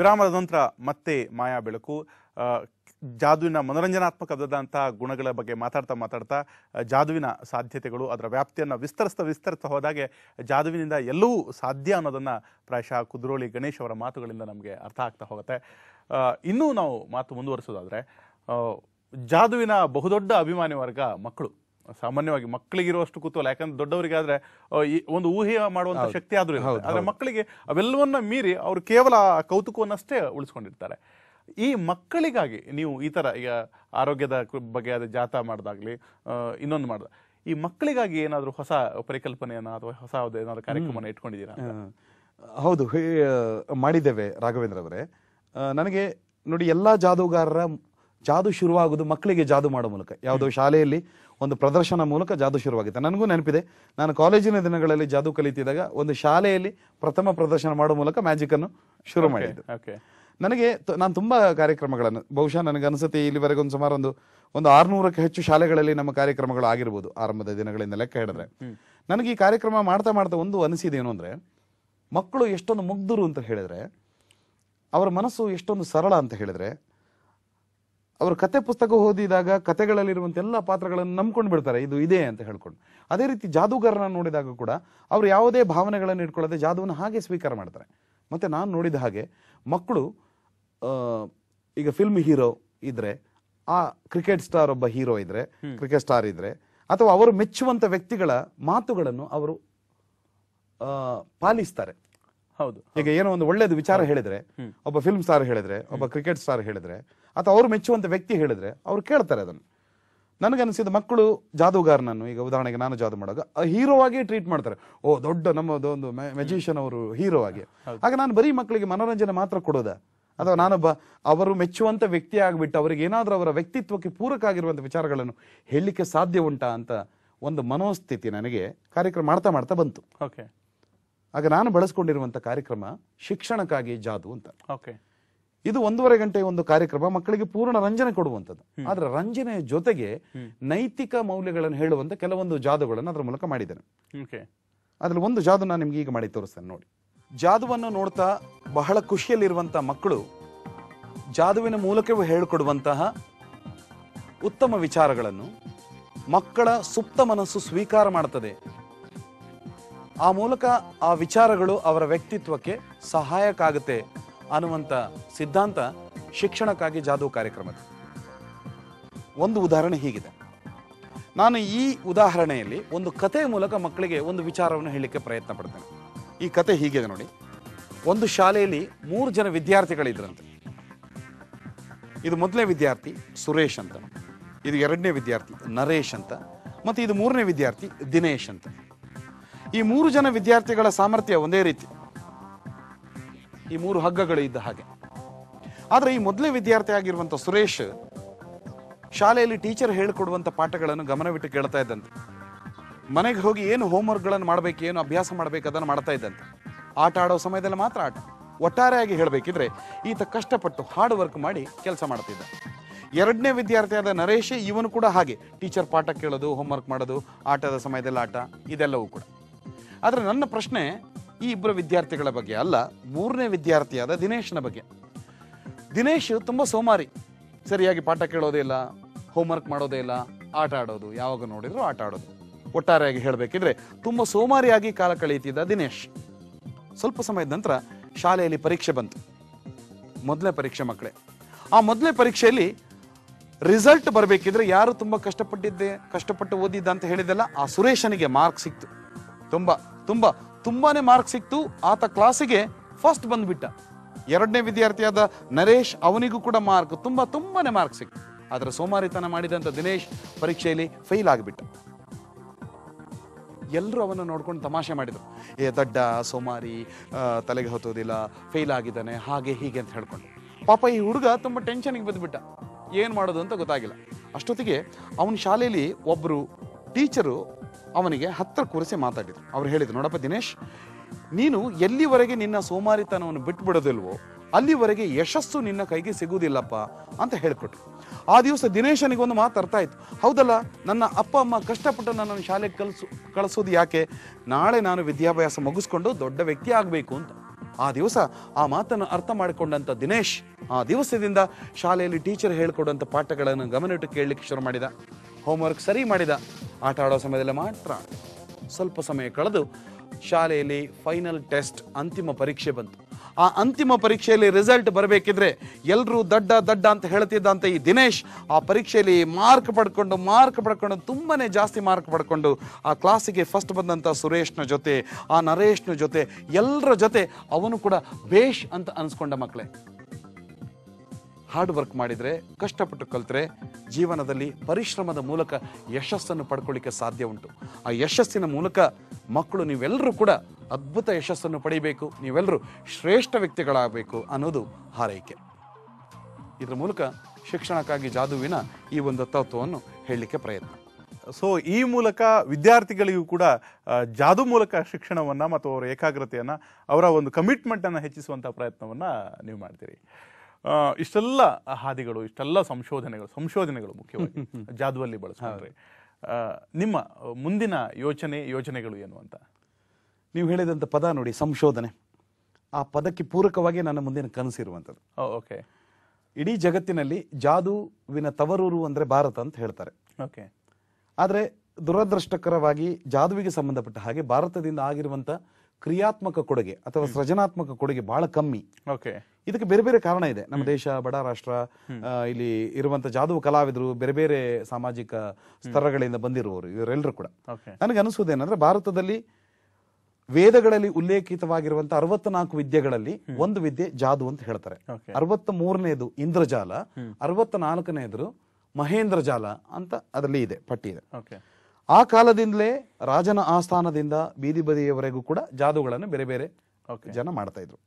ವಿರಾಮದ ನಂತರ ಮತ್ತೆ ಮಾಯಾ ಬೆಳಕು. ಜಾದುವಿನ ಮನೋರಂಜನಾತ್ಮಕವಾದಂತಹ ಗುಣಗಳ ಬಗ್ಗೆ ಮಾತಾಡ್ತಾ ಮಾತಾಡ್ತಾ ಜಾದುವಿನ ಸಾಧ್ಯತೆಗಳು ಅದರ ವ್ಯಾಪ್ತಿಯನ್ನು ವಿಸ್ತರಿಸ್ತಾ ವಿಸ್ತರಿಸ್ತಾ ಹೋದಾಗೆ ಜಾದುವಿನಿಂದ ಎಲ್ಲವೂ ಸಾಧ್ಯ ಅನ್ನೋದನ್ನು ಪ್ರಾಯಶಃ ಕುದ್ರೋಳಿ ಗಣೇಶ್ ಅವರ ಮಾತುಗಳಿಂದ ನಮಗೆ ಅರ್ಥ ಆಗ್ತಾ ಹೋಗುತ್ತೆ. ಇನ್ನೂ ನಾವು ಮಾತು ಮುಂದುವರಿಸೋದಾದರೆ ಜಾದುವಿನ ಬಹುದೊಡ್ಡ ಅಭಿಮಾನಿ ವರ್ಗ ಮಕ್ಕಳು. ಸಾಮಾನ್ಯವಾಗಿ ಮಕ್ಕಳಿಗಿರುವಷ್ಟು ಕುತೂಹಲ ಯಾಕಂದ್ರೆ ದೊಡ್ಡವರಿಗಾದ್ರೆ ಈ ಒಂದು ಊಹೆ ಮಾಡುವಂತ ಶಕ್ತಿ ಆದ್ರೂ ಇರುತ್ತೆ ಆದ್ರೆ ಮಕ್ಕಳಿಗೆ ಅವೆಲ್ಲವನ್ನ ಮೀರಿ ಅವರು ಕೇವಲ ಕೌತುಕವನ್ನಷ್ಟೇ ಉಳಿಸ್ಕೊಂಡಿರ್ತಾರೆ. ಈ ಮಕ್ಕಳಿಗಾಗಿ ನೀವು ಈ ತರ ಈಗ ಆರೋಗ್ಯದ ಬಗ್ಗೆ ಆದ ಜಾಥಾ ಮಾಡ್ದಾಗ್ಲಿ ಇನ್ನೊಂದು ಮಾಡ್ದ ಈ ಮಕ್ಕಳಿಗಾಗಿ ಏನಾದರೂ ಹೊಸ ಪರಿಕಲ್ಪನೆಯನ್ನ ಅಥವಾ ಹೊಸ ಏನಾದ್ರು ಕಾರ್ಯಕ್ರಮನ ಇಟ್ಕೊಂಡಿದ್ದೀರಾ? ಹೌದು ಮಾಡಿದ್ದೇವೆ ರಾಘವೇಂದ್ರ ಅವರೇ. ನನಗೆ ನೋಡಿ ಎಲ್ಲಾ ಜಾದೂಗಾರರ ಜಾದು ಶುರುವಾಗೋದು ಮಕ್ಕಳಿಗೆ ಜಾದು ಮಾಡೋ ಮೂಲಕ. ಯಾವುದೋ ಶಾಲೆಯಲ್ಲಿ ಒಂದು ಪ್ರದರ್ಶನ ಮೂಲಕ ಜಾದು ಶುರುವಾಗಿತ್ತು. ನನಗೂ ನೆನಪಿದೆ ನಾನು ಕಾಲೇಜಿನ ದಿನಗಳಲ್ಲಿ ಜಾದು ಕಲಿತಿದ್ದಾಗ ಒಂದು ಶಾಲೆಯಲ್ಲಿ ಪ್ರಥಮ ಪ್ರದರ್ಶನ ಮಾಡೋ ಮೂಲಕ ಮ್ಯಾಜಿಕ್ ಅನ್ನು ಶುರು ಮಾಡಿದ್ದು. ಓಕೆ ನನಗೆ ನಾನು ತುಂಬಾ ಕಾರ್ಯಕ್ರಮಗಳನ್ನು ಬಹುಶಃ ನನಗೆ ಅನಿಸುತ್ತೆ ಇಲ್ಲಿವರೆಗೆ ಒಂದು ಸುಮಾರು ಒಂದು ಒಂದು ಆರ್ನೂರಕ್ಕೆ ಹೆಚ್ಚು ಶಾಲೆಗಳಲ್ಲಿ ನಮ್ಮ ಕಾರ್ಯಕ್ರಮಗಳು ಆಗಿರ್ಬೋದು ಆರಂಭದ ದಿನಗಳಿಂದ ಲೆಕ್ಕ ಹಿಡಿದ್ರೆ. ನನಗೆ ಈ ಕಾರ್ಯಕ್ರಮ ಮಾಡ್ತಾ ಮಾಡ್ತಾ ಒಂದು ಅನಿಸಿದೆ ಏನು ಅಂದ್ರೆ ಮಕ್ಕಳು ಎಷ್ಟೊಂದು ಮುಗ್ಧರು ಅಂತ ಹೇಳಿದ್ರೆ ಅವರ ಮನಸ್ಸು ಎಷ್ಟೊಂದು ಸರಳ ಅಂತ ಹೇಳಿದ್ರೆ ಅವರು ಕತೆ ಪುಸ್ತಕ ಓದಿದಾಗ ಕತೆಗಳಲ್ಲಿರುವಂಥ ಎಲ್ಲ ಪಾತ್ರಗಳನ್ನು ನಂಬ್ಕೊಂಡು ಬಿಡ್ತಾರೆ. ಇದು ಇದೆ ಅಂತ ಹೇಳ್ಕೊಂಡು. ಅದೇ ರೀತಿ ಜಾದೂಗಾರನ ನೋಡಿದಾಗ ಕೂಡ ಅವರು ಯಾವುದೇ ಭಾವನೆಗಳನ್ನು ಇಟ್ಕೊಳ್ಳದೆ ಜಾದುವನ್ನು ಹಾಗೆ ಸ್ವೀಕಾರ ಮಾಡ್ತಾರೆ. ಮತ್ತೆ ನಾನು ನೋಡಿದ ಹಾಗೆ ಮಕ್ಕಳು ಈಗ ಫಿಲ್ಮ್ ಹೀರೋ ಇದ್ರೆ ಆ ಕ್ರಿಕೆಟ್ ಸ್ಟಾರ್ ಒಬ್ಬ ಹೀರೋ ಇದ್ರೆ ಕ್ರಿಕೆಟ್ ಸ್ಟಾರ್ ಇದ್ರೆ ಅಥವಾ ಅವರು ಮೆಚ್ಚುವಂಥ ವ್ಯಕ್ತಿಗಳ ಮಾತುಗಳನ್ನು ಅವರು ಪಾಲಿಸ್ತಾರೆ. ಹೌದು. ಈಗ ಏನೋ ಒಂದು ಒಳ್ಳೇದು ವಿಚಾರ ಹೇಳಿದ್ರೆ ಒಬ್ಬ ಫಿಲ್ಮ್ ಸ್ಟಾರ್ ಹೇಳಿದ್ರೆ ಒಬ್ಬ ಕ್ರಿಕೆಟ್ ಸ್ಟಾರ್ ಹೇಳಿದ್ರೆ ಅಥವಾ ಅವ್ರು ಮೆಚ್ಚುವಂಥ ವ್ಯಕ್ತಿ ಹೇಳಿದ್ರೆ ಅವ್ರು ಕೇಳ್ತಾರೆ ಅದನ್ನು. ನನಗನ್ನಿಸಿದ ಮಕ್ಕಳು ಜಾದೂಗಾರನನ್ನು ಈಗ ಉದಾಹರಣೆಗೆ ನಾನು ಜಾದು ಮಾಡುವಾಗ ಹೀರೋ ಆಗಿ ಟ್ರೀಟ್ ಮಾಡ್ತಾರೆ. ಓ ದೊಡ್ಡ ನಮ್ಮದು ಒಂದು ಮೆಜಿಷಿಯನ್ ಅವರು ಹೀರೋ ಆಗಿ. ಆಗ ನಾನು ಬರೀ ಮಕ್ಕಳಿಗೆ ಮನೋರಂಜನೆ ಮಾತ್ರ ಕೊಡೋದ? ಅಥವಾ ನಾನೊಬ್ಬ ಅವರು ಮೆಚ್ಚುವಂಥ ವ್ಯಕ್ತಿ ಆಗಿಬಿಟ್ಟು ಅವರಿಗೆ ಏನಾದರೂ ಅವರ ವ್ಯಕ್ತಿತ್ವಕ್ಕೆ ಪೂರಕ ಆಗಿರುವಂಥ ವಿಚಾರಗಳನ್ನು ಹೇಳಲಿಕ್ಕೆ ಸಾಧ್ಯ ಉಂಟಾ ಅಂತ ಒಂದು ಮನೋಸ್ಥಿತಿ ನನಗೆ ಕಾರ್ಯಕ್ರಮ ಮಾಡ್ತಾ ಮಾಡ್ತಾ ಬಂತು. ಓಕೆ ಆಗ ನಾನು ಬಳಸ್ಕೊಂಡಿರುವಂಥ ಕಾರ್ಯಕ್ರಮ ಶಿಕ್ಷಣಕ್ಕಾಗಿ ಜಾದು ಅಂತ. ಓಕೆ ಇದು ಒಂದೂವರೆ ಗಂಟೆ ಒಂದು ಕಾರ್ಯಕ್ರಮ ಮಕ್ಕಳಿಗೆ ಪೂರ್ಣ ರಂಜನೆ ಕೊಡುವಂಥದ್ದು. ಆದ್ರೆ ರಂಜನೆಯ ಜೊತೆಗೆ ನೈತಿಕ ಮೌಲ್ಯಗಳನ್ನು ಹೇಳುವಂತ ಕೆಲವೊಂದು ಜಾದುಗಳನ್ನು ಅದರ ಮೂಲಕ ಮಾಡಿದ್ದೇನೆ. ಅದ್ರಲ್ಲಿ ಒಂದು ಜಾದು ನಾನು ನಿಮ್ಗೆ ಈಗ ಮಾಡಿ ತೋರಿಸ್ತೇನೆ ನೋಡಿ. ಜಾದುವನ್ನು ನೋಡ್ತಾ ಬಹಳ ಖುಷಿಯಲ್ಲಿರುವಂತಹ ಮಕ್ಕಳು ಜಾದುವಿನ ಮೂಲಕವೂ ಹೇಳಿಕೊಡುವಂತಹ ಉತ್ತಮ ವಿಚಾರಗಳನ್ನು ಮಕ್ಕಳ ಸುಪ್ತ ಮನಸ್ಸು ಸ್ವೀಕಾರ ಮಾಡುತ್ತದೆ ಆ ಮೂಲಕ ಆ ವಿಚಾರಗಳು ಅವರ ವ್ಯಕ್ತಿತ್ವಕ್ಕೆ ಸಹಾಯಕ ಆಗುತ್ತೆ. ಅನ್ನುವಂಥ ಸಿದ್ಧಾಂತ ಶಿಕ್ಷಣಕ್ಕಾಗಿ ಜಾದೂ ಕಾರ್ಯಕ್ರಮದ. ಒಂದು ಉದಾಹರಣೆ ಹೀಗಿದೆ. ನಾನು ಈ ಉದಾಹರಣೆಯಲ್ಲಿ ಒಂದು ಕಥೆಯ ಮೂಲಕ ಮಕ್ಕಳಿಗೆ ಒಂದು ವಿಚಾರವನ್ನು ಹೇಳಲಿಕ್ಕೆ ಪ್ರಯತ್ನ ಪಡ್ತೇನೆ. ಈ ಕತೆ ಹೀಗಿದೆ ನೋಡಿ. ಒಂದು ಶಾಲೆಯಲ್ಲಿ ಮೂರು ಜನ ವಿದ್ಯಾರ್ಥಿಗಳಿದ್ರಂತೆ. ಇದು ಮೊದಲನೇ ವಿದ್ಯಾರ್ಥಿ ಸುರೇಶ್ ಅಂತ. ಇದು ಎರಡನೇ ವಿದ್ಯಾರ್ಥಿ ನರೇಶ್ ಅಂತ. ಮತ್ತು ಇದು ಮೂರನೇ ವಿದ್ಯಾರ್ಥಿ ದಿನೇಶ್ ಅಂತ. ಈ ಮೂರು ಜನ ವಿದ್ಯಾರ್ಥಿಗಳ ಸಾಮರ್ಥ್ಯ ಒಂದೇ ರೀತಿ. ಈ ಮೂರು ಹಗ್ಗಗಳು ಇದ್ದ ಹಾಗೆ. ಆದ್ರೆ ಈ ಮೊದಲೇ ವಿದ್ಯಾರ್ಥಿ ಆಗಿರುವಂಥ ಸುರೇಶ್ ಶಾಲೆಯಲ್ಲಿ ಟೀಚರ್ ಹೇಳಿಕೊಡುವಂತ ಪಾಠಗಳನ್ನು ಗಮನವಿಟ್ಟು ಕೇಳ್ತಾ ಇದ್ದಂತೆ. ಮನೆಗೆ ಹೋಗಿ ಏನು ಹೋಮ್ವರ್ಕ್ಗಳನ್ನು ಮಾಡಬೇಕು, ಏನು ಅಭ್ಯಾಸ ಮಾಡಬೇಕು ಅದನ್ನು ಮಾಡ್ತಾ ಇದ್ದಂತೆ. ಆಟ ಆಡೋ ಸಮಯದಲ್ಲಿ ಮಾತ್ರ ಆಟ. ಒಟ್ಟಾರೆಯಾಗಿ ಹೇಳಬೇಕಿದ್ರೆ ಈತ ಕಷ್ಟಪಟ್ಟು ಹಾರ್ಡ್ ವರ್ಕ್ ಮಾಡಿ ಕೆಲಸ ಮಾಡ್ತಿದ್ದ. ಎರಡನೇ ವಿದ್ಯಾರ್ಥಿಯಾದ ನರೇಶ್ ಇವನು ಕೂಡ ಹಾಗೆ. ಟೀಚರ್ ಪಾಠ ಕೇಳೋದು ಹೋಮ್ವರ್ಕ್ ಮಾಡೋದು, ಆಟದ ಸಮಯದಲ್ಲಿ ಆಟ, ಇದೆಲ್ಲವೂ ಕೂಡ. ಆದರೆ ನನ್ನ ಪ್ರಶ್ನೆ ಈ ಇಬ್ಬರು ವಿದ್ಯಾರ್ಥಿಗಳ ಬಗ್ಗೆ ಅಲ್ಲ, ಮೂರನೇ ವಿದ್ಯಾರ್ಥಿಯಾದ ದಿನೇಶ್ನ ಬಗ್ಗೆ. ದಿನೇಶ್ ತುಂಬ ಸೋಮಾರಿ. ಸರಿಯಾಗಿ ಪಾಠ ಕೇಳೋದೇ ಇಲ್ಲ ಹೋಮ್ವರ್ಕ್ ಮಾಡೋದೇ ಇಲ್ಲ, ಆಟ ಆಡೋದು, ಯಾವಾಗ ನೋಡಿದ್ರು ಆಟ ಆಡೋದು. ಒಟ್ಟಾರೆಯಾಗಿ ಹೇಳಬೇಕಿದ್ರೆ ತುಂಬ ಸೋಮಾರಿಯಾಗಿ ಕಾಲ ಕಳೆಯುತ್ತಿದ್ದ ದಿನೇಶ್. ಸ್ವಲ್ಪ ಸಮಯದ ನಂತರ ಶಾಲೆಯಲ್ಲಿ ಪರೀಕ್ಷೆ ಬಂತು. ಮೊದಲನೇ ಪರೀಕ್ಷೆ ಮಕ್ಕಳೇ. ಆ ಮೊದಲನೇ ಪರೀಕ್ಷೆಯಲ್ಲಿ ರಿಸಲ್ಟ್ ಬರಬೇಕಿದ್ರೆ ಯಾರು ತುಂಬ ಕಷ್ಟಪಟ್ಟಿದ್ದೆ, ಕಷ್ಟಪಟ್ಟು ಓದಿದ್ದ ಅಂತ ಹೇಳಿದೆಲ್ಲ ಆ ಸುರೇಶನಿಗೆ ಮಾರ್ಕ್ ಸಿಕ್ತು. ತುಂಬ ತುಂಬ ತುಂಬಾನೇ ಮಾರ್ಕ್ ಸಿಕ್ತು. ಆತ ಕ್ಲಾಸಿಗೆ ಫಸ್ಟ್ ಬಂದ್ಬಿಟ್ಟ. ಎರಡನೇ ವಿದ್ಯಾರ್ಥಿಯಾದ ನರೇಶ್ ಅವನಿಗೂ ಕೂಡ ಮಾರ್ಕ್ ತುಂಬಾ ತುಂಬಾನೇ ಮಾರ್ಕ್ ಸಿಕ್ತು. ಆದ್ರೆ ಸೋಮಾರಿತನ ಮಾಡಿದಂತ ದಿನೇಶ್ ಪರೀಕ್ಷೆಯಲ್ಲಿ ಫೇಲ್ ಆಗಿಬಿಟ್ಟ. ಎಲ್ಲರೂ ಅವನ್ನ ನೋಡ್ಕೊಂಡು ತಮಾಷೆ ಮಾಡಿದ್ರು. ಏ ದಡ್ಡ, ಸೋಮಾರಿ ತಲೆಗೆ ಹೊತ್ತೋದಿಲ್ಲ ಫೇಲ್ ಆಗಿದ್ದಾನೆ, ಹಾಗೆ ಹೀಗೆ ಅಂತ ಹೇಳ್ಕೊಂಡು. ಪಾಪ ಈ ಹುಡುಗ ತುಂಬ ಟೆನ್ಷನ್ಗೆ ಬಿದ್ದುಬಿಟ್ಟ ಏನು ಮಾಡೋದು ಅಂತ ಗೊತ್ತಾಗಿಲ್ಲ. ಅಷ್ಟೊತ್ತಿಗೆ ಅವನ ಶಾಲೆಯಲ್ಲಿ ಒಬ್ಬರು ಟೀಚರು ಅವನಿಗೆ ಹತ್ತಿರ ಕೂರಿಸಿ ಮಾತಾಡಿದ್ರು. ಅವ್ರು ಹೇಳಿದ್ರು, ನೋಡಪ್ಪ ದಿನೇಶ್, ನೀನು ಎಲ್ಲಿವರೆಗೆ ನಿನ್ನ ಸೋಮಾರಿತನವನ್ನು ಬಿಟ್ಟು ಬಿಡೋದಿಲ್ವೋ ಅಲ್ಲಿವರೆಗೆ ಯಶಸ್ಸು ನಿನ್ನ ಕೈಗೆ ಸಿಗುವುದಿಲ್ಲಪ್ಪ ಅಂತ ಹೇಳ್ಕೊಟ್ರು. ಆ ದಿವಸ ದಿನೇಶನಿಗೆ ಒಂದು ಮಾತು ಅರ್ಥ ಆಯಿತು. ಹೌದಲ್ಲ, ನನ್ನ ಅಪ್ಪ, ಅಮ್ಮ ಕಷ್ಟಪಟ್ಟು ನನ್ನನ್ನು ಶಾಲೆಗೆ ಕಲಿಸು ಕಳಿಸೋದು ಯಾಕೆ? ನಾಳೆ ನಾನು ವಿದ್ಯಾಭ್ಯಾಸ ಮುಗಿಸ್ಕೊಂಡು ದೊಡ್ಡ ವ್ಯಕ್ತಿ ಆಗಬೇಕು ಅಂತ. ಆ ದಿವಸ ಆ ಮಾತನ್ನು ಅರ್ಥ ಮಾಡಿಕೊಂಡಂಥ ದಿನೇಶ್ ಆ ದಿವಸದಿಂದ ಶಾಲೆಯಲ್ಲಿ ಟೀಚರ್ ಹೇಳ್ಕೊಡುವಂಥ ಪಾಠಗಳನ್ನು ಗಮನಿಟ್ಟು ಕೇಳಲಿಕ್ಕೆ ಶುರು ಮಾಡಿದ. ಹೋಮ್ವರ್ಕ್ ಸರಿ ಮಾಡಿದ. ಆಟ ಆಡೋ ಸಮಯದಲ್ಲಿ ಮಾತ್ರ ಸ್ವಲ್ಪ ಸಮಯ ಕಳೆದು ಶಾಲೆಯಲ್ಲಿ ಫೈನಲ್ ಟೆಸ್ಟ್ ಅಂತಿಮ ಪರೀಕ್ಷೆ ಬಂತು. ಆ ಅಂತಿಮ ಪರೀಕ್ಷೆಯಲ್ಲಿ ರಿಸಲ್ಟ್ ಬರಬೇಕಿದ್ರೆ ಎಲ್ಲರೂ ದಡ್ಡ ದಡ್ಡ ಅಂತ ಹೇಳ್ತಿದ್ದಂತ ಈ ದಿನೇಶ್ ಆ ಪರೀಕ್ಷೆಯಲ್ಲಿ ಮಾರ್ಕ್ ಪಡ್ಕೊಂಡು ಮಾರ್ಕ್ ಪಡ್ಕೊಂಡು ತುಂಬಾ ಜಾಸ್ತಿ ಮಾರ್ಕ್ ಪಡ್ಕೊಂಡು ಆ ಕ್ಲಾಸಿಗೆ ಫಸ್ಟ್ ಬಂದಂಥ ಸುರೇಶ್ನ ಜೊತೆ, ಆ ನರೇಶ್ನ ಜೊತೆ ಎಲ್ಲರ ಜೊತೆ ಅವನು ಕೂಡ ಬೇಷ್ ಅಂತ ಅನಿಸ್ಕೊಂಡ ಮಕ್ಕಳೇ. ಹಾರ್ಡ್ ವರ್ಕ್ ಮಾಡಿದರೆ, ಕಷ್ಟಪಟ್ಟು ಕಲಿತ್ರೆ ಜೀವನದಲ್ಲಿ ಪರಿಶ್ರಮದ ಮೂಲಕ ಯಶಸ್ಸನ್ನು ಪಡ್ಕೊಳ್ಳಿಕ್ಕೆ ಸಾಧ್ಯ ಉಂಟು. ಆ ಯಶಸ್ಸಿನ ಮೂಲಕ ಮಕ್ಕಳು ನೀವೆಲ್ಲರೂ ಕೂಡ ಅದ್ಭುತ ಯಶಸ್ಸನ್ನು ಪಡಿಬೇಕು ನೀವೆಲ್ಲರೂ ಶ್ರೇಷ್ಠ ವ್ಯಕ್ತಿಗಳಾಗಬೇಕು ಅನ್ನೋದು ಹಾರೈಕೆ. ಇದರ ಮೂಲಕ ಶಿಕ್ಷಣಕ್ಕಾಗಿ ಜಾದುವಿನ ಈ ಒಂದು ತತ್ವವನ್ನು ಹೇಳಲಿಕ್ಕೆ ಪ್ರಯತ್ನ. ಸೊ ಈ ಮೂಲಕ ವಿದ್ಯಾರ್ಥಿಗಳಿಗೂ ಕೂಡ ಜಾದು ಮೂಲಕ ಶಿಕ್ಷಣವನ್ನು ಮತ್ತು ಅವರ ಏಕಾಗ್ರತೆಯನ್ನು, ಅವರ ಒಂದು ಕಮಿಟ್ಮೆಂಟನ್ನು ಹೆಚ್ಚಿಸುವಂಥ ಪ್ರಯತ್ನವನ್ನು ನೀವು ಮಾಡ್ತೀರಿ. ಇಷ್ಟೆಲ್ಲ ಹಾದಿಗಳು ಇಷ್ಟೆಲ್ಲ ಸಂಶೋಧನೆಗಳು ಸಂಶೋಧನೆಗಳು ಮುಖ್ಯವಾಗಿ ಜಾದುವಲ್ಲಿ ಬಳಸ್ಕೊಂಡ್ರೆ. ನಿಮ್ಮ ಮುಂದಿನ ಯೋಚನೆ ಯೋಜನೆಗಳು ಏನು ಅಂತ? ನೀವು ಹೇಳಿದಂಥ ಪದ ನೋಡಿ ಸಂಶೋಧನೆ. ಆ ಪದಕ್ಕೆ ಪೂರಕವಾಗಿ ನನ್ನ ಮುಂದಿನ ಕನಸಿರುವಂಥದ್ದು ಓಕೆ. ಇಡೀ ಜಗತ್ತಿನಲ್ಲಿ ಜಾದುವಿನ ತವರೂರು ಅಂದರೆ ಭಾರತ ಅಂತ ಹೇಳ್ತಾರೆ. ಓಕೆ. ಆದರೆ ದುರದೃಷ್ಟಕರವಾಗಿ ಜಾದುವಿಗೆ ಸಂಬಂಧಪಟ್ಟ ಹಾಗೆ ಭಾರತದಿಂದ ಆಗಿರುವಂತ ಕ್ರಿಯಾತ್ಮಕ ಕೊಡುಗೆ ಅಥವಾ ಸೃಜನಾತ್ಮಕ ಕೊಡುಗೆ ಬಹಳ ಕಮ್ಮಿ. ಓಕೆ. ಇದಕ್ಕೆ ಬೇರೆ ಬೇರೆ ಕಾರಣ ಇದೆ. ನಮ್ಮ ದೇಶ ಬಡ ರಾಷ್ಟ್ರ ಇಲ್ಲಿ ಇರುವಂತ ಜಾದು ಕಲಾವಿದರು ಬೇರೆ ಬೇರೆ ಸಾಮಾಜಿಕ ಸ್ತರಗಳಿಂದ ಬಂದಿರುವವರು ಇವರೆಲ್ಲರೂ ಕೂಡ. ನನಗೆ ಅನಿಸುವುದೇನಂದ್ರೆ ಭಾರತದಲ್ಲಿ ವೇದಗಳಲ್ಲಿ ಉಲ್ಲೇಖಿತವಾಗಿರುವಂತ ಅರವತ್ನಾಲ್ಕು ವಿದ್ಯೆಗಳಲ್ಲಿ ಒಂದು ವಿದ್ಯೆ ಜಾದು ಅಂತ ಹೇಳ್ತಾರೆ. ಅರವತ್ತ ಮೂರನೇದು ಇಂದ್ರಜಾಲ ಅರವತ್ತ ನಾಲ್ಕನೇದು ಮಹೇಂದ್ರ ಜಾಲ ಅಂತ ಅದರಲ್ಲಿ ಇದೆ ಪಟ್ಟಿ ಇದೆ. ಆ ಕಾಲದಿಂದಲೇ ರಾಜನ ಆಸ್ಥಾನದಿಂದ ಬೀದಿ ಬದಿಯವರೆಗೂ ಕೂಡ ಜಾದುಗಳನ್ನು ಬೇರೆ ಬೇರೆ ಜನ ಮಾಡ್ತಾ ಇದ್ರು.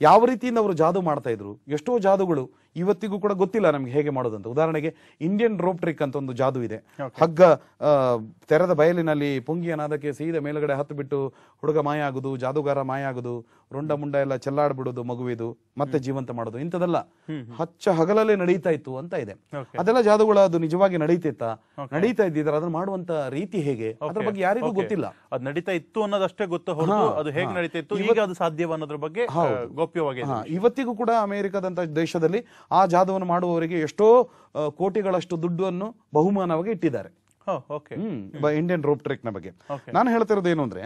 ಯಾವ ರೀತಿಯಿಂದ ಅವರು ಜಾದು ಮಾಡ್ತಾ ಇದ್ರು? ಎಷ್ಟೋ ಜಾದುಗಳು ಇವತ್ತಿಗೂ ಕೂಡ ಗೊತ್ತಿಲ್ಲ ನಮ್ಗೆ ಹೇಗೆ ಮಾಡೋದಂತ. ಉದಾಹರಣೆಗೆ ಇಂಡಿಯನ್ ರೋಪ್ ಟ್ರಿಕ್ ಅಂತ ಒಂದು ಜಾದು ಇದೆ. ಹಗ್ಗ ತೆರೆದ ಬಯಲಿನಲ್ಲಿ ಪುಂಗಿಯ ನಾದಕ್ಕೆ ಸೀದ ಮೇಲುಗಡೆ ಹತ್ತು ಬಿಟ್ಟು ಹುಡುಗ ಮಾಯ ಆಗುದು ಜಾದುಗಾರ ಮಾಯ ಆಗುದು ರುಂಡ ಮುಂಡ ಎಲ್ಲ ಚೆಲ್ಲಾಡ್ಬಿಡುದು ಮಗುವಿದು ಮತ್ತೆ ಜೀವಂತ ಮಾಡೋದು ಇಂಥದೆಲ್ಲ ಹಚ್ಚ ಹಗಲಲ್ಲೇ ನಡೀತಾ ಇತ್ತು ಅಂತ ಇದೆ. ಅದೆಲ್ಲ ಜಾದುಗಳು ಅದು ನಿಜವಾಗಿ ನಡೀತಿತ್ತ? ನಡೀತಾ ಇದ್ದಿದ್ರೆ ಅದನ್ನ ಮಾಡುವಂತ ರೀತಿ ಹೇಗೆ? ಅದ್ರ ಬಗ್ಗೆ ಯಾರಿಗೂ ಗೊತ್ತಿಲ್ಲ. ಅದು ನಡೀತಾ ಇತ್ತು ಅನ್ನೋದಷ್ಟೇ ಗೊತ್ತು ಅದು ಹೇಗೆ ನಡೀತಾ ಇತ್ತು ಈಗ ಅದು ಸಾಧ್ಯವ ಅನ್ನೋದ್ರ ಬಗ್ಗೆ ಗೌಪ್ಯವಾಗಿ ಇವತ್ತಿಗೂ ಕೂಡ ಅಮೆರಿಕದಂತ ದೇಶದಲ್ಲಿ ಆ ಜಾದವನ್ನು ಮಾಡುವವರಿಗೆ ಎಷ್ಟೋ ಕೋಟಿಗಳಷ್ಟು ದುಡ್ಡನ್ನು ಬಹುಮಾನವಾಗಿ ಇಟ್ಟಿದ್ದಾರೆ. ಇಂಡಿಯನ್ ರೋಪ್ ಟ್ರಿಕ್ನ ಬಗ್ಗೆ. ನಾನು ಹೇಳ್ತಿರೋದು ಏನು ಅಂದ್ರೆ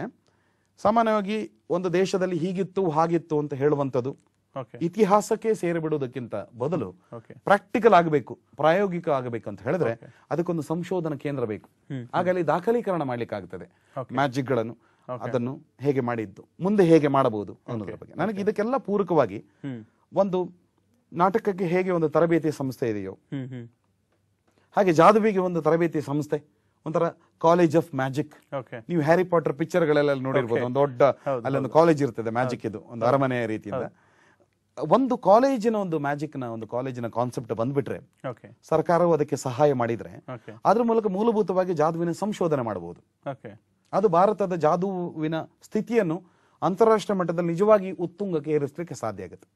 ಸಾಮಾನ್ಯವಾಗಿ ಒಂದು ದೇಶದಲ್ಲಿ ಹೀಗಿತ್ತು ಹಾಗಿತ್ತು ಅಂತ ಹೇಳುವಂಥದ್ದು ಇತಿಹಾಸಕ್ಕೆ ಸೇರಿಬಿಡುವುದಕ್ಕಿಂತ ಬದಲು ಪ್ರಾಕ್ಟಿಕಲ್ ಆಗಬೇಕು ಪ್ರಾಯೋಗಿಕ ಆಗಬೇಕು ಅಂತ ಹೇಳಿದ್ರೆ ಅದಕ್ಕೊಂದು ಸಂಶೋಧನಾ ಕೇಂದ್ರ ಬೇಕು. ಆಗ ಅಲ್ಲಿ ದಾಖಲೀಕರಣ ಮಾಡ್ಲಿಕ್ಕೆ ಆಗ್ತದೆ ಮ್ಯಾಜಿಕ್ಗಳನ್ನು ಅದನ್ನು ಹೇಗೆ ಮಾಡಿದ್ದು ಮುಂದೆ ಹೇಗೆ ಮಾಡಬಹುದು ಅನ್ನೋದ್ರ ಬಗ್ಗೆ. ನನಗೆ ಇದಕ್ಕೆಲ್ಲ ಪೂರಕವಾಗಿ ಒಂದು ನಾಟಕಕ್ಕೆ ಹೇಗೆ ಒಂದು ತರಬೇತಿ ಸಂಸ್ಥೆ ಇದೆಯೋ? ಹಾಗೆ ಜಾದುವಿಗೆ ಒಂದು ತರಬೇತಿ ಸಂಸ್ಥೆ ಒಂಥರ ಕಾಲೇಜ್ ಆಫ್ ಮ್ಯಾಜಿಕ್ ನೀವು ಹ್ಯಾರಿ ಪಾಟರ್ ಪಿಕ್ಚರ್ ಗಳೆಲ್ಲ ನೋಡಿರ್ಬೋದು ಒಂದು ದೊಡ್ಡ ಅಲ್ಲೊಂದು ಕಾಲೇಜ್ ಇರ್ತದೆ ಮ್ಯಾಜಿಕ್ ಇದು ಒಂದು ಅರಮನೆಯ ರೀತಿಯಿಂದ. ಒಂದು ಕಾಲೇಜಿನ ಒಂದು ಮ್ಯಾಜಿಕ್ನ ಒಂದು ಕಾಲೇಜಿನ ಕಾನ್ಸೆಪ್ಟ್ ಬಂದ್ಬಿಟ್ರೆ ಸರ್ಕಾರವು ಅದಕ್ಕೆ ಸಹಾಯ ಮಾಡಿದ್ರೆ ಅದ್ರ ಮೂಲಕ ಮೂಲಭೂತವಾಗಿ ಜಾದುವಿನ ಸಂಶೋಧನೆ ಮಾಡಬಹುದು. ಅದು ಭಾರತದ ಜಾದುವಿನ ಸ್ಥಿತಿಯನ್ನು ಅಂತಾರಾಷ್ಟ್ರೀಯ ಮಟ್ಟದಲ್ಲಿ ನಿಜವಾಗಿ ಉತ್ತುಂಗಕ್ಕೆ ಏರಿಸಲಿಕ್ಕೆ ಸಾಧ್ಯ ಆಗುತ್ತೆ.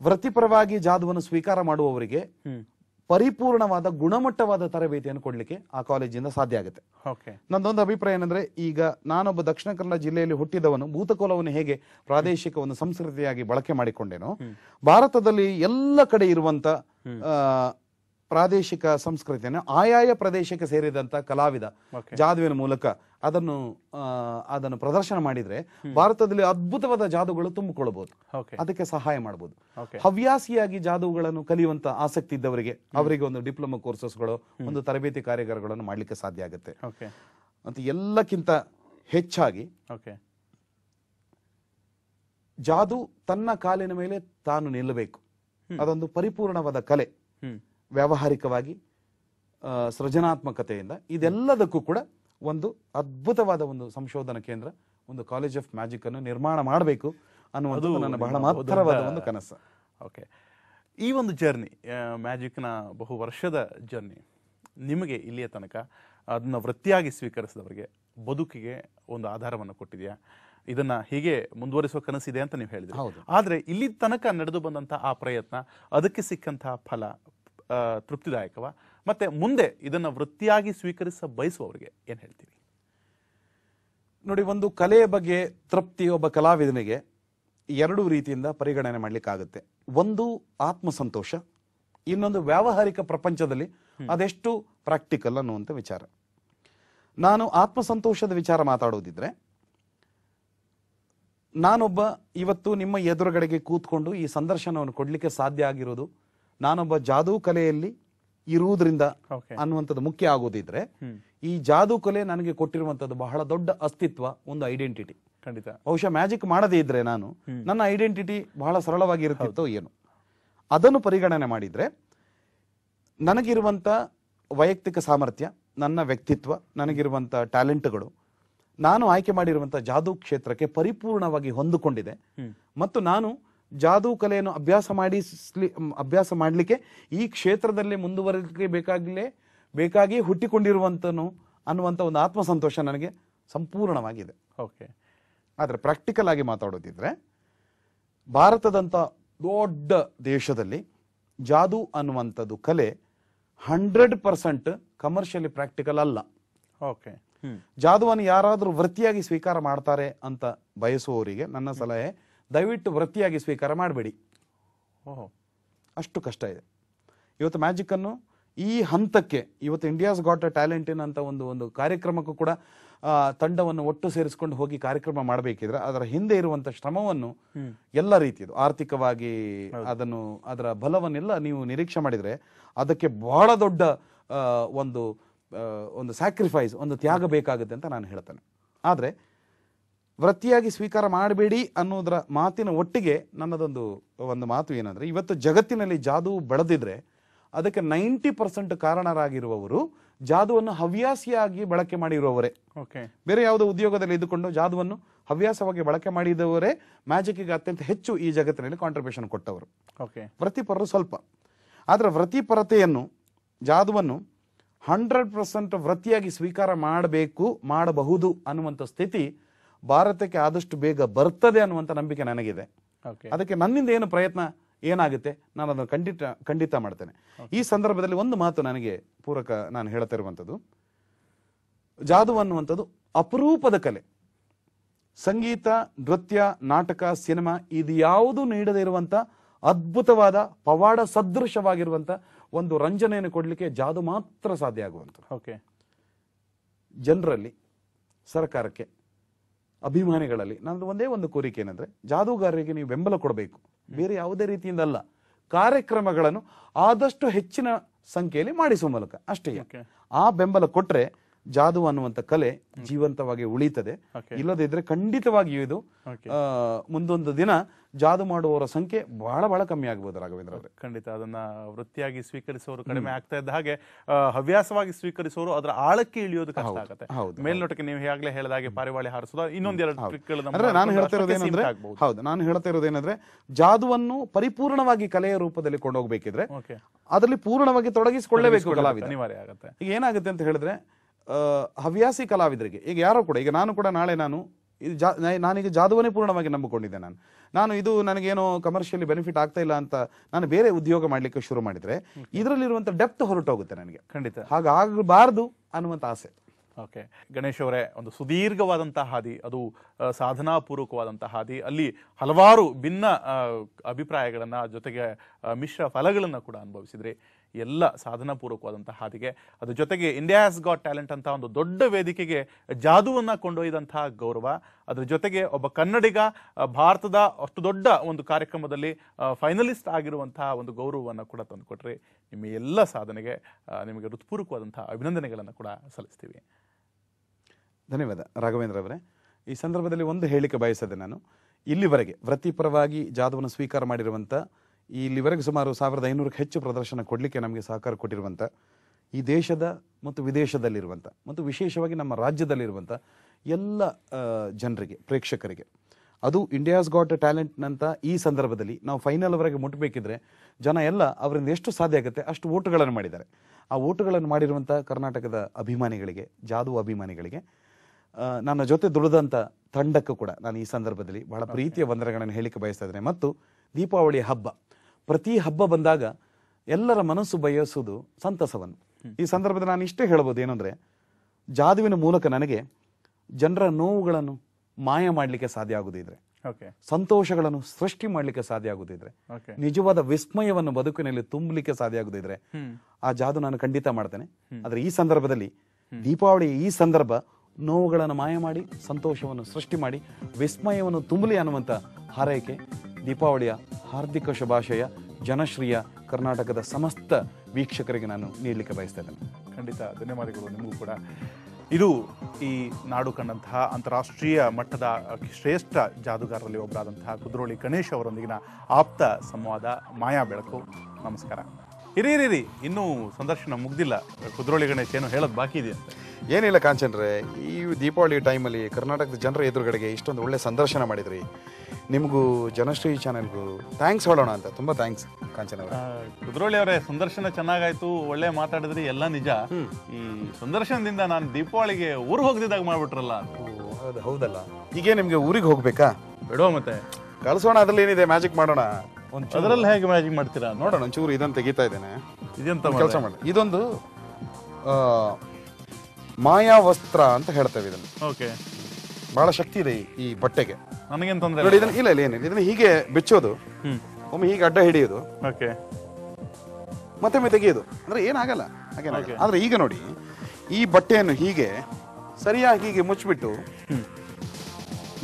ವೃತ್ತಿಪರವಾಗಿ ಜಾದುವನ್ನು ಸ್ವೀಕಾರ ಮಾಡುವವರಿಗೆ ಪರಿಪೂರ್ಣವಾದ ಗುಣಮಟ್ಟವಾದ ತರಬೇತಿಯನ್ನು ಕೊಡಲಿಕ್ಕೆ ಆ ಕಾಲೇಜಿಂದ ಸಾಧ್ಯ ಆಗುತ್ತೆ. ನಂದೊಂದು ಅಭಿಪ್ರಾಯ ಏನಂದ್ರೆ ಈಗ ನಾನೊಬ್ಬ ದಕ್ಷಿಣ ಕನ್ನಡ ಜಿಲ್ಲೆಯಲ್ಲಿ ಹುಟ್ಟಿದವನು ಭೂತಕೋಲವನ್ನು ಹೇಗೆ ಪ್ರಾದೇಶಿಕ ಒಂದು ಸಂಸ್ಕೃತಿಯಾಗಿ ಬಳಕೆ ಮಾಡಿಕೊಂಡೇನೋ ಭಾರತದಲ್ಲಿ ಎಲ್ಲ ಕಡೆ ಇರುವಂತ ಆ, ಪ್ರಾದೇಶಿಕ ಸಂಸ್ಕೃತಿಯನ್ನು ಆಯಾಯ ಪ್ರದೇಶಕ್ಕೆ ಸೇರಿದಂತ ಕಲಾವಿದ ಜಾದುವಿನ ಮೂಲಕ ಅದನ್ನು ಅದನ್ನು ಪ್ರದರ್ಶನ ಮಾಡಿದ್ರೆ ಭಾರತದಲ್ಲಿ ಅದ್ಭುತವಾದ ಜಾದುಗಳು ತುಂಬಿಕೊಳ್ಳಬಹುದು. ಅದಕ್ಕೆ ಸಹಾಯ ಮಾಡಬಹುದು. ಹವ್ಯಾಸಿಯಾಗಿ ಜಾದುಗಳನ್ನು ಕಲಿಯುವಂತ ಆಸಕ್ತಿ ಇದ್ದವರಿಗೆ ಅವರಿಗೆ ಒಂದು ಡಿಪ್ಲೊಮಾ ಕೋರ್ಸಸ್ಗಳು ಒಂದು ತರಬೇತಿ ಕಾರ್ಯಾಗಾರಗಳನ್ನು ಮಾಡಲಿಕ್ಕೆ ಸಾಧ್ಯ ಆಗುತ್ತೆ. ಅಂತ ಮತ್ತು ಎಲ್ಲಕ್ಕಿಂತ ಹೆಚ್ಚಾಗಿ ಜಾದು ತನ್ನ ಕಾಲಿನ ಮೇಲೆ ತಾನು ನಿಲ್ಲಬೇಕು. ಅದೊಂದು ಪರಿಪೂರ್ಣವಾದ ಕಲೆ. ವ್ಯಾವಹಾರಿಕವಾಗಿ ಸೃಜನಾತ್ಮಕತೆಯಿಂದ ಇದೆಲ್ಲದಕ್ಕೂ ಕೂಡ ಒಂದು ಅದ್ಭುತವಾದ ಒಂದು ಸಂಶೋಧನಾ ಕೇಂದ್ರ ಒಂದು ಕಾಲೇಜ್ ಆಫ್ ಮ್ಯಾಜಿಕ್ ಅನ್ನು ನಿರ್ಮಾಣ ಮಾಡಬೇಕು ಅನ್ನುವುದು ನನ್ನ ಬಹಳ ಮಹತ್ತರವಾದ ಒಂದು ಕನಸು. ಓಕೆ ಈ ಒಂದು ಜರ್ನಿ ಮ್ಯಾಜಿಕ್ನ ಬಹು ವರ್ಷದ ಜರ್ನಿ ನಿಮಗೆ ಇಲ್ಲಿಯ ತನಕ ಅದನ್ನ ವೃತ್ತಿಯಾಗಿ ಸ್ವೀಕರಿಸಿದವರಿಗೆ ಬದುಕಿಗೆ ಒಂದು ಆಧಾರವನ್ನು ಕೊಟ್ಟಿದೆಯಾ? ಇದನ್ನ ಹೀಗೆ ಮುಂದುವರಿಸುವ ಕನಸಿದೆ ಅಂತ ನೀವು ಹೇಳಿದ್ರಿ. ಆದ್ರೆ ಇಲ್ಲಿ ತನಕ ನಡೆದು ಬಂದಂತಹ ಆ ಪ್ರಯತ್ನ ಅದಕ್ಕೆ ಸಿಕ್ಕಂತಹ ಫಲ ತೃಪ್ತಿದಾಯಕವ. ಮತ್ತೆ ಮುಂದೆ ಇದನ್ನ ವೃತ್ತಿಯಾಗಿ ಸ್ವೀಕರಿಸ ಬಯಸುವವರಿಗೆ ಏನ್ ಹೇಳ್ತೀವಿ ನೋಡಿ ಒಂದು ಕಲೆಯ ಬಗ್ಗೆ ತೃಪ್ತಿ ಒಬ್ಬ ಕಲಾವಿದನಿಗೆ ಎರಡು ರೀತಿಯಿಂದ ಪರಿಗಣನೆ ಮಾಡಲಿಕ್ಕಾಗುತ್ತೆ. ಒಂದು ಆತ್ಮಸಂತೋಷ ಇನ್ನೊಂದು ವ್ಯಾವಹಾರಿಕ ಪ್ರಪಂಚದಲ್ಲಿ ಅದೆಷ್ಟು ಪ್ರಾಕ್ಟಿಕಲ್ ಅನ್ನುವಂಥ ವಿಚಾರ. ನಾನು ಆತ್ಮಸಂತೋಷದ ವಿಚಾರ ಮಾತಾಡೋದಿದ್ರೆ ನಾನೊಬ್ಬ ಇವತ್ತು ನಿಮ್ಮ ಎದುರುಗಡೆಗೆ ಕೂತ್ಕೊಂಡು ಈ ಸಂದರ್ಶನವನ್ನು ಕೊಡಲಿಕ್ಕೆ ಸಾಧ್ಯ ಆಗಿರೋದು ನಾನೊಬ್ಬ ಜಾದೂ ಕಲೆಯಲ್ಲಿ ಇರುವುದರಿಂದ ಅನ್ನುವಂಥದ್ದು ಮುಖ್ಯ ಆಗೋದಿದ್ರೆ ಈ ಜಾದೂ ಕಲೆ ನನಗೆ ಕೊಟ್ಟಿರುವಂತದ್ದು ಬಹಳ ದೊಡ್ಡ ಅಸ್ತಿತ್ವ ಒಂದು ಐಡೆಂಟಿಟಿ ಖಂಡಿತ. ಬಹುಶಃ ಮ್ಯಾಜಿಕ್ ಮಾಡದೇ ಇದ್ರೆ ನಾನು ನನ್ನ ಐಡೆಂಟಿಟಿ ಬಹಳ ಸರಳವಾಗಿರುತ್ತಿತ್ತೋ ಏನು. ಅದನ್ನು ಪರಿಗಣನೆ ಮಾಡಿದ್ರೆ ನನಗಿರುವಂತ ವೈಯಕ್ತಿಕ ಸಾಮರ್ಥ್ಯ ನನ್ನ ವ್ಯಕ್ತಿತ್ವ ನನಗಿರುವಂತ ಟ್ಯಾಲೆಂಟ್ಗಳು ನಾನು ಆಯ್ಕೆ ಮಾಡಿರುವಂತ ಜಾದೂ ಕ್ಷೇತ್ರಕ್ಕೆ ಪರಿಪೂರ್ಣವಾಗಿ ಹೊಂದಿಕೊಂಡಿದೆ. ಮತ್ತು ನಾನು ಜಾದೂ ಕಲೆಯನ್ನು ಅಭ್ಯಾಸ ಮಾಡಿ ಅಭ್ಯಾಸ ಮಾಡಲಿಕ್ಕೆ ಈ ಕ್ಷೇತ್ರದಲ್ಲಿ ಮುಂದುವರಿಕೆ ಬೇಕಾಗಲೇ ಬೇಕಾಗಿ ಹುಟ್ಟಿಕೊಂಡಿರುವಂತನು ಅನ್ನುವಂಥ ಒಂದು ಆತ್ಮಸಂತೋಷ ನನಗೆ ಸಂಪೂರ್ಣವಾಗಿದೆ. ಓಕೆ. ಆದರೆ ಪ್ರಾಕ್ಟಿಕಲ್ ಆಗಿ ಮಾತಾಡೋದಿದ್ರೆ ಭಾರತದಂಥ ದೊಡ್ಡ ದೇಶದಲ್ಲಿ ಜಾದೂ ಅನ್ನುವಂಥದ್ದು ಕಲೆ ಹಂಡ್ರೆಡ್ ಪರ್ಸೆಂಟ್ ಕಮರ್ಷಿಯಲಿ ಪ್ರಾಕ್ಟಿಕಲ್ ಅಲ್ಲ. ಓಕೆ. ಜಾದುವನ್ನು ಯಾರಾದರೂ ವೃತ್ತಿಯಾಗಿ ಸ್ವೀಕಾರ ಮಾಡ್ತಾರೆ ಅಂತ ಬಯಸುವವರಿಗೆ ನನ್ನ ಸಲಹೆ ದಯವಿಟ್ಟು ವೃತ್ತಿಯಾಗಿ ಸ್ವೀಕಾರ ಮಾಡಬೇಡಿ. ಓಹೋ ಅಷ್ಟು ಕಷ್ಟ ಇದೆ. ಇವತ್ತು ಮ್ಯಾಜಿಕ್ಕನ್ನು ಈ ಹಂತಕ್ಕೆ ಇವತ್ತು ಇಂಡಿಯಾಸ್ ಗಾಟ್ ಅ ಇನ್ ಅಂತ ಒಂದು ಒಂದು ಕಾರ್ಯಕ್ರಮಕ್ಕೂ ಕೂಡ ತಂಡವನ್ನು ಒಟ್ಟು ಸೇರಿಸ್ಕೊಂಡು ಹೋಗಿ ಕಾರ್ಯಕ್ರಮ ಮಾಡಬೇಕಿದ್ರೆ ಅದರ ಹಿಂದೆ ಇರುವಂತ ಶ್ರಮವನ್ನು ಎಲ್ಲ ರೀತಿಯದು ಆರ್ಥಿಕವಾಗಿ ಅದನ್ನು ಅದರ ಬಲವನ್ನೆಲ್ಲ ನೀವು ನಿರೀಕ್ಷೆ ಮಾಡಿದ್ರೆ ಅದಕ್ಕೆ ಬಹಳ ದೊಡ್ಡ ಒಂದು ಒಂದು ಸ್ಯಾಕ್ರಿಫೈಸ್ ಒಂದು ತ್ಯಾಗ ಬೇಕಾಗುತ್ತೆ ಅಂತ ನಾನು ಹೇಳ್ತೇನೆ. ಆದರೆ ವೃತ್ತಿಯಾಗಿ ಸ್ವೀಕಾರ ಮಾಡಬೇಡಿ ಅನ್ನೋದರ ಮಾತಿನ ಒಟ್ಟಿಗೆ ನನ್ನದೊಂದು ಒಂದು ಮಾತು ಏನಂದರೆ ಇವತ್ತು ಜಗತ್ತಿನಲ್ಲಿ ಜಾದು ಬೆಳೆದಿದ್ರೆ ಅದಕ್ಕೆ ನೈಂಟಿ ಪರ್ಸೆಂಟ್ ಕಾರಣರಾಗಿರುವವರು ಜಾದುವನ್ನು ಹವ್ಯಾಸಿಯಾಗಿ ಬಳಕೆ ಮಾಡಿರುವವರೇ. ಓಕೆ ಬೇರೆ ಯಾವುದೋ ಉದ್ಯೋಗದಲ್ಲಿ ಇದ್ದುಕೊಂಡು ಜಾದುವನ್ನು ಹವ್ಯಾಸವಾಗಿ ಬಳಕೆ ಮಾಡಿದವರೇ ಮ್ಯಾಜಿಕ್ಗೆ ಅತ್ಯಂತ ಹೆಚ್ಚು ಈ ಜಗತ್ತಿನಲ್ಲಿ ಕಾಂಟ್ರಿಬ್ಯೂಷನ್ ಕೊಟ್ಟವರು. ಓಕೆ ವೃತ್ತಿಪರರು ಸ್ವಲ್ಪ. ಆದರೆ ವೃತ್ತಿಪರತೆಯನ್ನು ಜಾದುವನ್ನು ಹಂಡ್ರೆಡ್ ಪರ್ಸೆಂಟ್ ವೃತ್ತಿಯಾಗಿ ಸ್ವೀಕಾರ ಮಾಡಬೇಕು ಮಾಡಬಹುದು ಅನ್ನುವಂಥ ಸ್ಥಿತಿ ಭಾರತಕ್ಕೆ ಆದಷ್ಟು ಬೇಗ ಬರ್ತದೆ ಅನ್ನುವಂಥ ನಂಬಿಕೆ ನನಗಿದೆ. ಅದಕ್ಕೆ ನನ್ನಿಂದ ಏನು ಪ್ರಯತ್ನ ಏನಾಗುತ್ತೆ ನಾನು ಅದನ್ನು ಖಂಡಿತ ಖಂಡಿತ ಮಾಡ್ತೇನೆ. ಈ ಸಂದರ್ಭದಲ್ಲಿ ಒಂದು ಮಾತು ನನಗೆ ಪೂರಕ ನಾನು ಹೇಳ್ತಾ ಇರುವಂಥದ್ದು ಜಾದು ಅನ್ನುವಂಥದ್ದು ಅಪರೂಪದ ಕಲೆ. ಸಂಗೀತ ನೃತ್ಯ ನಾಟಕ ಸಿನಿಮಾ ಇದು ಯಾವುದು ನೀಡದೇ ಇರುವಂಥ ಅದ್ಭುತವಾದ ಪವಾಡ ಸದೃಶವಾಗಿರುವಂಥ ಒಂದು ರಂಜನೆಯನ್ನು ಕೊಡಲಿಕ್ಕೆ ಜಾದು ಮಾತ್ರ ಸಾಧ್ಯ ಆಗುವಂಥದ್ದು. ಓಕೆ ಜನರಲ್ಲಿ ಸರ್ಕಾರಕ್ಕೆ ಅಭಿಮಾನಿಗಳಲ್ಲಿ. ನಂದು ಒಂದೇ ಒಂದು ಕೋರಿಕೆ ಏನಂದ್ರೆ ಜಾದೂಗಾರರಿಗೆ ನೀವು ಬೆಂಬಲ ಕೊಡಬೇಕು. ಬೇರೆ ಯಾವುದೇ ರೀತಿಯಿಂದ ಅಲ್ಲ ಕಾರ್ಯಕ್ರಮಗಳನ್ನು ಆದಷ್ಟು ಹೆಚ್ಚಿನ ಸಂಖ್ಯೆಯಲ್ಲಿ ಮಾಡಿಸುವ ಮೂಲಕ. ಅಷ್ಟೇ. ಆ ಬೆಂಬಲ ಕೊಟ್ರೆ ಜಾದು ಅನ್ನುವಂತ ಕಲೆ ಜೀವಂತವಾಗಿ ಉಳಿತದೆ. ಇಲ್ಲದಿದ್ರೆ ಖಂಡಿತವಾಗಿಯೂ ಇದು ಮುಂದೊಂದು ದಿನ ಜಾದು ಮಾಡುವವರ ಸಂಖ್ಯೆ ಬಹಳ ಬಹಳ ಕಮ್ಮಿ ಆಗಬಹುದು ರಾಘವೇಂದ್ರ ಅವರೇ. ಖಂಡಿತ ಅದನ್ನ ವೃತ್ತಿಯಾಗಿ ಸ್ವೀಕರಿಸುವವರು ಕಡಿಮೆ ಆಗ್ತಾ ಇದ್ದ ಹಾಗೆ ಆ, ಹವ್ಯಾಸವಾಗಿ ಸ್ವೀಕರಿಸುವವರು ಅದರ ಆಳಕ್ಕೆ ಇಳಿಯೋದು ಕಷ್ಟ ಆಗುತ್ತೆ. ಹೌದು ಮೇಲ್ನೋಟಕ್ಕೆ ನೀವು ಈಗಾಗಲೇ ಹೇಳಿದ ಹಾಗೆ ಪಾರಿವಾಳಿ ಹಾರಿಸೋದು ಇನ್ನೊಂದೆರಡು ನಾನು ಹೇಳ್ತಾ ಇರೋದೇನಂದ್ರೆ ಹೌದು ನಾನು ಹೇಳ್ತಾ ಇರೋದೇನಂದ್ರೆ ಜಾದುವನ್ನು ಪರಿಪೂರ್ಣವಾಗಿ ಕಲೆಯ ರೂಪದಲ್ಲಿ ಕೊಂಡೋಗ್ಬೇಕಿದ್ರೆ ಅದರಲ್ಲಿ ಪೂರ್ಣವಾಗಿ ತೊಡಗಿಸಿಕೊಳ್ಳಬೇಕು ಕಲಾವಿದ. ಅನಿವಾರ್ಯ ಆಗುತ್ತೆ. ಈಗ ಏನಾಗುತ್ತೆ ಅಂತ ಹೇಳಿದ್ರೆ ಹವ್ಯಾಸಿ ಕಲಾವಿದರಿಗೆ. ಈಗ ಯಾರೋ ಕೂಡ ಈಗ ನಾನು ಕೂಡ ನಾಳೆ ನಾನು ಇದು ಜಾ ನಾನೀಗ ಜಾದುವನ್ನೇ ಪೂರ್ಣವಾಗಿ ನಂಬಿಕೊಂಡಿದ್ದೆ ನಾನು. ನಾನು ಇದು ನನಗೇನೋ ಕಮರ್ಷಿಯಲಿ ಬೆನಿಫಿಟ್ ಆಗ್ತಾ ಇಲ್ಲ ಅಂತ ನಾನು ಬೇರೆ ಉದ್ಯೋಗ ಮಾಡಲಿಕ್ಕೆ ಶುರು ಮಾಡಿದರೆ ಇದರಲ್ಲಿರುವಂಥ ಡೆಪ್ತ್ ಹೊರಟೋಗುತ್ತೆ ನನಗೆ. ಖಂಡಿತ. ಹಾಗಾಗಬಾರ್ದು ಅನ್ನುವಂಥ ಆಸೆ. ಓಕೆ ಗಣೇಶ್ ಅವರೇ ಒಂದು ಸುದೀರ್ಘವಾದಂಥ ಹಾದಿ ಅದು ಸಾಧನಾಪೂರ್ವಕವಾದಂಥ ಹಾದಿ. ಅಲ್ಲಿ ಹಲವಾರು ಭಿನ್ನ ಅಭಿಪ್ರಾಯಗಳನ್ನು ಜೊತೆಗೆ ಮಿಶ್ರ ಫಲಗಳನ್ನು ಕೂಡ ಅನುಭವಿಸಿದ್ರಿ. ಎಲ್ಲ ಸಾಧನಾಪೂರ್ವಕವಾದಂಥ ಹಾದಿಗೆ. ಅದ್ರ ಜೊತೆಗೆ ಇಂಡಿಯಾ ಹ್ಯಾಸ್ ಗಾಟ್ ಟ್ಯಾಲೆಂಟ್ ಅಂತ ಒಂದು ದೊಡ್ಡ ವೇದಿಕೆಗೆ ಜಾದುವನ್ನ ಕೊಂಡೊಯ್ದಂತಹ ಗೌರವ. ಅದ್ರ ಜೊತೆಗೆ ಒಬ್ಬ ಕನ್ನಡಿಗ ಭಾರತದ ಅಷ್ಟು ದೊಡ್ಡ ಒಂದು ಕಾರ್ಯಕ್ರಮದಲ್ಲಿ ಫೈನಲಿಸ್ಟ್ ಆಗಿರುವಂತಹ ಒಂದು ಗೌರವವನ್ನು ಕೂಡ ತಂದುಕೊಟ್ರಿ. ನಿಮ್ಮ ಎಲ್ಲ ಸಾಧನೆಗೆ ನಿಮಗೆ ಹೃತ್ಪೂರ್ವಕವಾದಂತಹ ಅಭಿನಂದನೆಗಳನ್ನು ಕೂಡ ಸಲ್ಲಿಸ್ತೀವಿ. ಧನ್ಯವಾದ. ರಾಘವೇಂದ್ರ ಅವರೇ, ಈ ಸಂದರ್ಭದಲ್ಲಿ ಒಂದು ಹೇಳಿಕೆ ಬಯಸದೆ ನಾನು. ಇಲ್ಲಿವರೆಗೆ ವೃತ್ತಿಪರವಾಗಿ ಜಾದವನ್ನು ಸ್ವೀಕಾರ ಮಾಡಿರುವಂಥ ಇಲ್ಲಿವರೆಗೆ ಸುಮಾರು ಸಾವಿರದ ಐನೂರಕ್ಕೆ ಹೆಚ್ಚು ಪ್ರದರ್ಶನ ಕೊಡಲಿಕ್ಕೆ ನಮಗೆ ಸಹಕಾರ ಕೊಟ್ಟಿರುವಂಥ ಈ ದೇಶದ ಮತ್ತು ವಿದೇಶದಲ್ಲಿರುವಂಥ ಮತ್ತು ವಿಶೇಷವಾಗಿ ನಮ್ಮ ರಾಜ್ಯದಲ್ಲಿರುವಂಥ ಎಲ್ಲ ಜನರಿಗೆ ಪ್ರೇಕ್ಷಕರಿಗೆ. ಅದು ಇಂಡಿಯಾಸ್ ಗಾಟ್ ಟ್ಯಾಲೆಂಟ್ನಂಥ ಈ ಸಂದರ್ಭದಲ್ಲಿ ನಾವು ಫೈನಲ್ ವರೆಗೆ ಮುಟ್ಟಬೇಕಿದ್ರೆ ಜನ ಎಲ್ಲ ಅವರಿಂದ ಎಷ್ಟು ಸಾಧ್ಯ ಆಗುತ್ತೆ ಅಷ್ಟು ಓಟುಗಳನ್ನು ಮಾಡಿದ್ದಾರೆ. ಆ ಓಟುಗಳನ್ನು ಮಾಡಿರುವಂಥ ಕರ್ನಾಟಕದ ಅಭಿಮಾನಿಗಳಿಗೆ ಜಾದು ಅಭಿಮಾನಿಗಳಿಗೆ ನನ್ನ ಜೊತೆ ದುಡಿದಂಥ ತಂಡಕ್ಕೂ ಕೂಡ ನಾನು ಈ ಸಂದರ್ಭದಲ್ಲಿ ಬಹಳ ಪ್ರೀತಿಯ ವಂದನೆಗಳನ್ನು ಹೇಳಿಕೆ ಬಯಸ್ತಾ ಇದ್ದೇನೆ. ಮತ್ತು ದೀಪಾವಳಿ ಹಬ್ಬ ಪ್ರತಿ ಹಬ್ಬ ಬಂದಾಗ ಎಲ್ಲರ ಮನಸ್ಸು ಬಯಸುವುದು ಸಂತಸವನ್ನು. ಈ ಸಂದರ್ಭದಲ್ಲಿ ನಾನು ಇಷ್ಟೇ ಹೇಳ್ಬೋದು ಏನಂದ್ರೆ ಜಾದುವಿನ ಮೂಲಕ ನನಗೆ ಜನರ ನೋವುಗಳನ್ನು ಮಾಯ ಮಾಡಲಿಕ್ಕೆ ಸಾಧ್ಯ ಆಗುದಿದ್ರೆ ಸಂತೋಷಗಳನ್ನು ಸೃಷ್ಟಿ ಮಾಡಲಿಕ್ಕೆ ಸಾಧ್ಯ ಆಗುದಿದ್ರೆ ನಿಜವಾದ ವಿಸ್ಮಯವನ್ನು ಬದುಕಿನಲ್ಲಿ ತುಂಬಲಿಕ್ಕೆ ಸಾಧ್ಯ ಆಗುದಿದ್ರೆ ಆ ಜಾದು ನಾನು ಖಂಡಿತ ಮಾಡ್ತೇನೆ. ಆದ್ರೆ ಈ ಸಂದರ್ಭದಲ್ಲಿ ದೀಪಾವಳಿ ಈ ಸಂದರ್ಭ ನೋವುಗಳನ್ನು ಮಾಯ ಮಾಡಿ ಸಂತೋಷವನ್ನು ಸೃಷ್ಟಿ ಮಾಡಿ ವಿಸ್ಮಯವನ್ನು ತುಂಬಲಿ ಅನ್ನುವಂತ ಹಾರೈಕೆ ದೀಪಾವಳಿಯ ಹಾರ್ದಿಕ ಶುಭಾಶಯ. ಜನಶ್ರೀಯ ಕರ್ನಾಟಕದ ಸಮಸ್ತ ವೀಕ್ಷಕರಿಗೆ ನಾನು ನೀಡಲಿಕ್ಕೆ ಬಯಸ್ತಾ ಇದ್ದೇನೆ ಖಂಡಿತ ಧನ್ಯವಾದಗಳು ನಿಮಗೂ ಕೂಡ. ಇದು ಈ ನಾಡು ಕಂಡಂತಹ ಅಂತಾರಾಷ್ಟ್ರೀಯ ಮಟ್ಟದ ಶ್ರೇಷ್ಠ ಜಾದುಗಾರರಲ್ಲಿ ಒಬ್ಬರಾದಂತಹ ಕುದ್ರೋಳಿ ಗಣೇಶ್ ಅವರೊಂದಿಗಿನ ಆಪ್ತ ಸಂವಾದ ಮಾಯಾ ಬೆಳಕು. ನಮಸ್ಕಾರ. ಇರಿ ಇರಿ ಇರಿ. ಇನ್ನೂ ಸಂದರ್ಶನ ಮುಗ್ದಿಲ್ಲ. ಕುದ್ರೋಳಿ ಗಣೇಶ್ ಏನು ಹೇಳೋದು ಬಾಕಿ ಇದೆ ಅಂತ ಏನಿಲ್ಲ ಕಾಂಚನ್ರೆ ಈ ದೀಪಾವಳಿ ಟೈಮಲ್ಲಿ ಕರ್ನಾಟಕದ ಜನರ ಎದುರುಗಡೆಗೆ ಇಷ್ಟೊಂದು ಒಳ್ಳೆ ಸಂದರ್ಶನ ಮಾಡಿದ್ರಿ. ನಿಮಗೂ ಜನಶ್ರೀ ಚಾನೆಲ್ಗೂ ಥ್ಯಾಂಕ್ಸ್ ಹೇಳೋಣ ಅಂತ. ತುಂಬ ಥ್ಯಾಂಕ್ಸ್ ಕಾಂಚನ ಕುದ್ರೋಳಿ ಅವರೇ ಸಂದರ್ಶನ ಚೆನ್ನಾಗಾಯ್ತು ಒಳ್ಳೆ ಮಾತಾಡಿದ್ರಿ ಎಲ್ಲ ನಿಜ. ಈ ಸಂದರ್ಶನದಿಂದ ನಾನು ದೀಪಾವಳಿಗೆ ಊರಿಗೆ ಹೋಗದಿದ್ದಾಗ ಮಾಡ್ಬಿಟ್ರಲ್ಲ. ಹೌದು ಹೌದಲ್ಲ. ಹೀಗೆ ನಿಮಗೆ ಊರಿಗೆ ಹೋಗ್ಬೇಕಾ? ಬಿಡುವ ಮತ್ತೆ. ಕಳಿಸೋಣ ಅದ್ರಲ್ಲಿ ಏನಿದೆ ಮ್ಯಾಜಿಕ್ ಮಾಡೋಣ. ಅದರಲ್ಲಿ ಹೇಗೆ ಮ್ಯಾಜಿಕ್ ಮಾಡ್ತೀರಾ? ನೋಡೋಣ ಒಂಚೂರು ಇದನ್ನು ತೆಗಿತಾ ಇದ್ದೇನೆ. ಇದೆಂತ ಕೆಲಸ ಮಾಡಿ. ಇದೊಂದು ಮಾಯಾ ವಸ್ತ್ರ ಅಂತ ಹೇಳ್ತೇವೆ ಇದನ್ನು. ಓಕೆ ಬಹಳ ಶಕ್ತಿ ಇದೆ ಈ- ಈ ಬಟ್ಟೆಗೆ. ನನಗೇನ್ ತೊಂದ್ರೆ ನೋಡಿ ಇದನ್ನ ಇಲ್ಲ ಇಲ್ಲ ಏನಿಲ್ಲ ಇದನ್ನ ಹೀಗೆ ಬಿಚ್ಚೋದು ಹ್ಮ್. ಒಮ್ಮೆ ಹೀಗೆ ಅಡ್ಡ ಹಿಡಿಯೋದು. ಓಕೆ. ಮತ್ತೊಮ್ಮೆ ತೆಗೆಯೋದು. ಅಂದ್ರೆ ಏನಾಗಲ್ಲ ಹಾಗೇನಾಗಲ್ಲ ಆದ್ರೆ ಈಗ ನೋಡಿ ಈ ಬಟ್ಟೆಯನ್ನು ಹೀಗೆ ಸರಿಯಾಗಿ ಹೀಗೆ ಮುಚ್ಚಿಬಿಟ್ಟು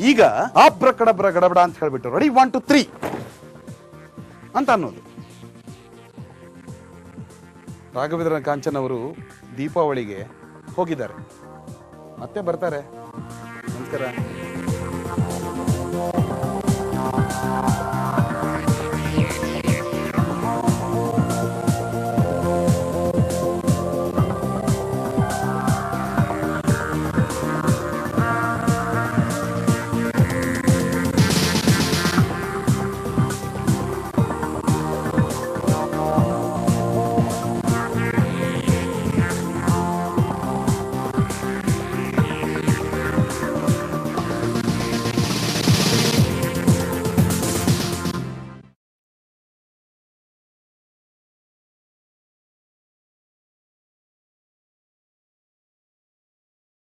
ಈಗ ಆಬ್ರ ಕಡಬ್ರ ಗಡಬಡ ಅಂತ ಹೇಳ್ಬಿಟ್ಟು ರೆಡಿ ಒನ್ ಟು ತ್ರೀ ಅಂತ ಅನ್ನೋದು. ರಾಘವೇಂದ್ರ ಕಾಂಚನ್ ಅವರು ದೀಪಾವಳಿಗೆ ಹೋಗಿದ್ದಾರೆ. ಮತ್ತೆ ಬರ್ತಾರೆ. ನಮಸ್ಕಾರ.